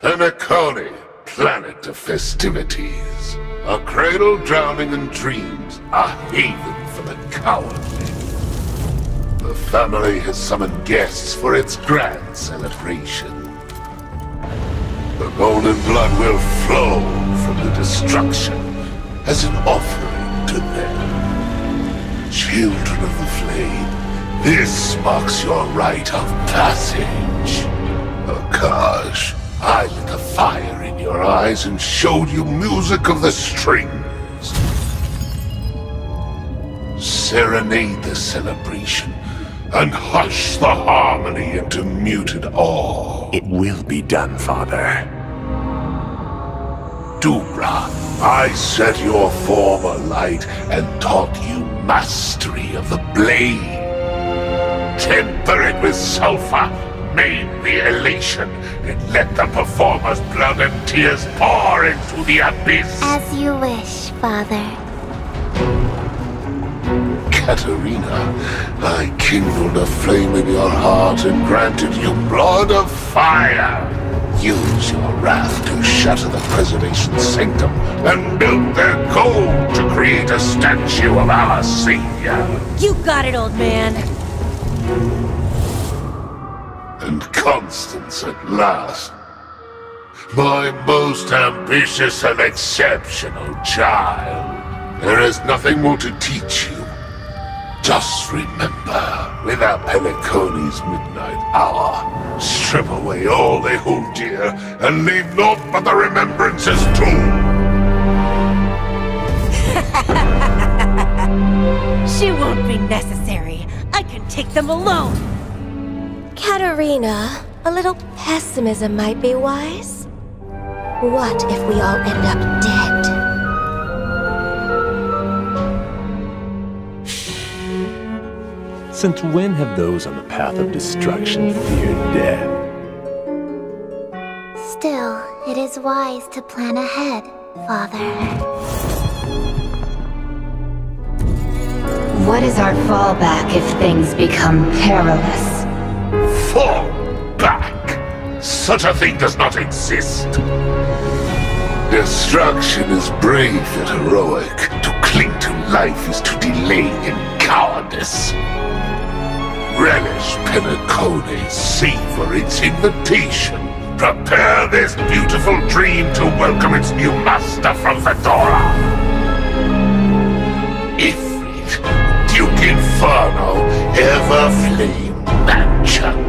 Penacony, planet of festivities. A cradle drowning in dreams, a haven for the cowardly. The family has summoned guests for its grand celebration. The golden blood will flow from the destruction as an offering to them. Children of the Flame, this marks your rite of passage. Eyes and showed you music of the strings. Serenade the celebration and hush the harmony into muted awe. It will be done, Father. Dubra, I set your form alight and taught you mastery of the blade. Temper it with sulfur, maim the elation, and let the performer's blood and tears pour into the abyss. As you wish, Father. Caterina, I kindled a flame in your heart and granted you blood of fire. Use your wrath to shatter the Preservation Sanctum and build their gold to create a statue of our savior. You got it, old man. Constance at last. My most ambitious and exceptional child. There is nothing more to teach you. Just remember, without Penacony's midnight hour, strip away all they hold dear, and leave naught but the remembrances too. She won't be necessary. I can take them alone. Caterina, a little pessimism might be wise. What if we all end up dead? Since when have those on the path of destruction feared death? Still, it is wise to plan ahead, Father. What is our fallback if things become perilous? Fall back! Such a thing does not exist! Destruction is brave and heroic. To cling to life is to delay in cowardice. Relish Penacony, savor its invitation. Prepare this beautiful dream to welcome its new master from Fedora. Ifrit, Duke Inferno, Everflame, Mancha.